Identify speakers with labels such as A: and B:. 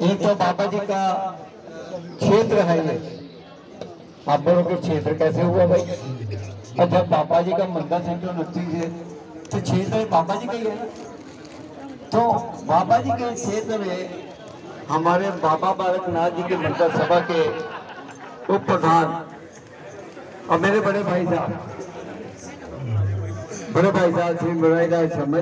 A: एक तो बाबा जी का क्षेत्र है ये। आप बोलो कि क्षेत्र कैसे हुआ भाई? और जब बाबा जी का मंदिर सेंटर नक्की है तो क्षेत्र बाबा जी का ही है ना? तो बाबा जी के क्षेत्र में हमारे बाबा बालकनाथ जी के मंदिर सभा के उप प्रधान और मेरे बड़े भाई साहब, बड़े भाई साहब, श्री मुरारी दास शर्मा